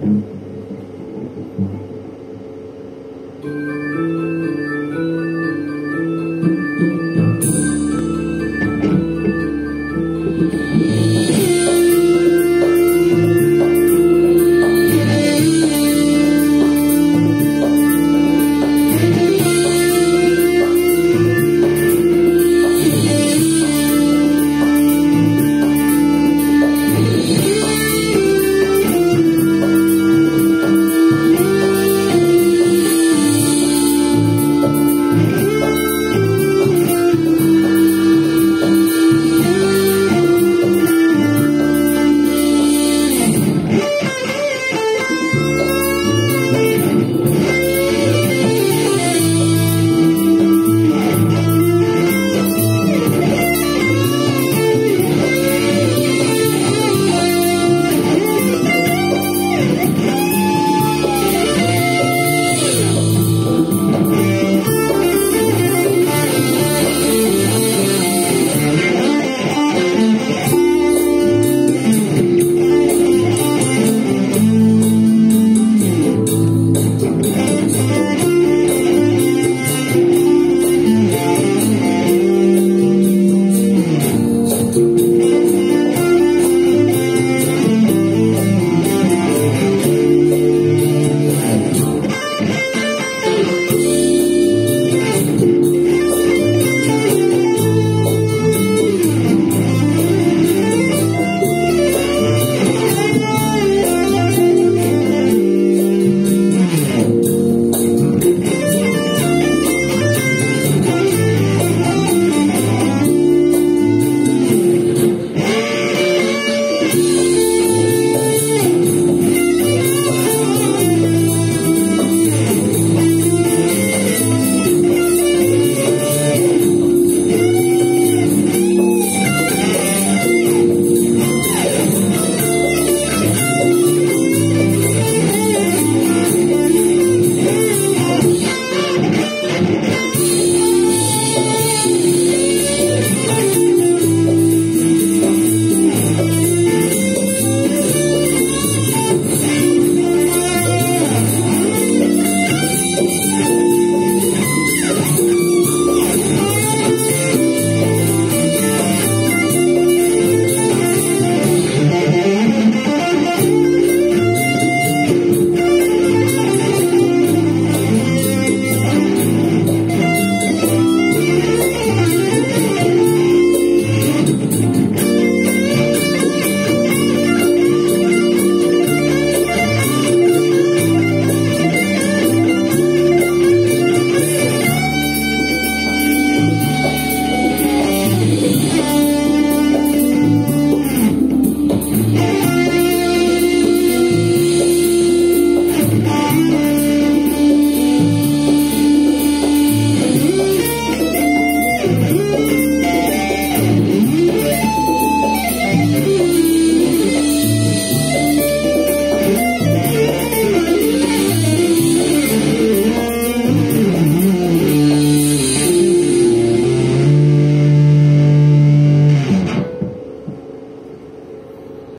Mm-hmm.